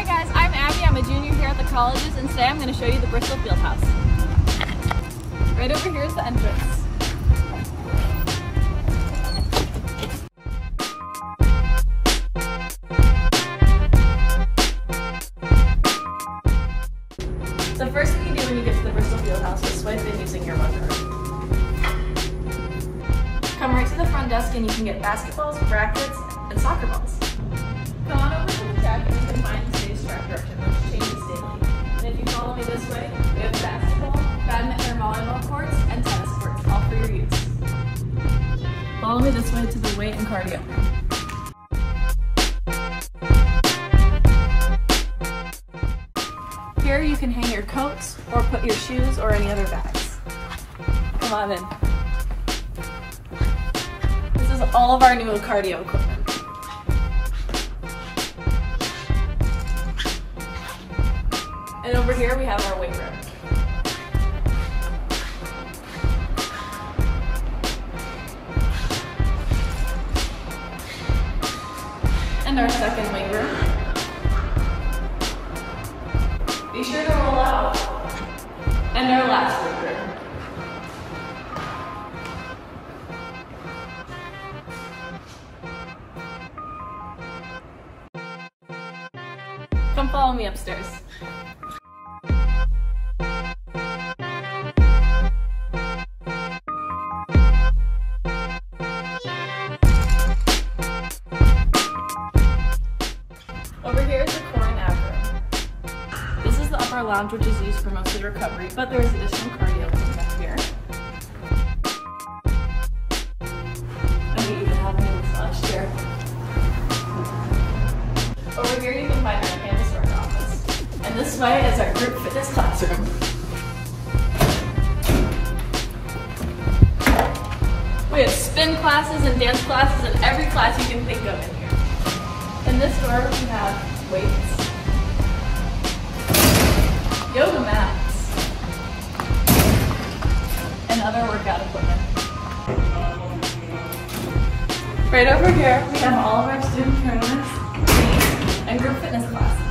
Hi guys, I'm Abby. I'm a junior here at the colleges and today I'm going to show you the Bristol Fieldhouse. Right over here is the entrance. The first thing you do when you get to the Bristol Fieldhouse is swipe in using your logo. Come right to the front desk and you can get basketballs, brackets, and soccer balls. Follow me this way to the weight and cardio. Here you can hang your coats or put your shoes or any other bags. Come on in. This is all of our new cardio equipment. And over here we have our weight room. Our second weight room. Be sure to roll out. And our last weight room. Come follow me upstairs. Here is the and ab. This is the upper lounge which is used for most mostly recovery, but there is additional cardio equipment up here. We even have a massage chair. Over here you can find our canvas work office. And this way is our group fitness classroom. We have spin classes and dance classes and every class you can think of in here. In this door we have workout equipment. Right over here we have all of our student trainers and group fitness classes.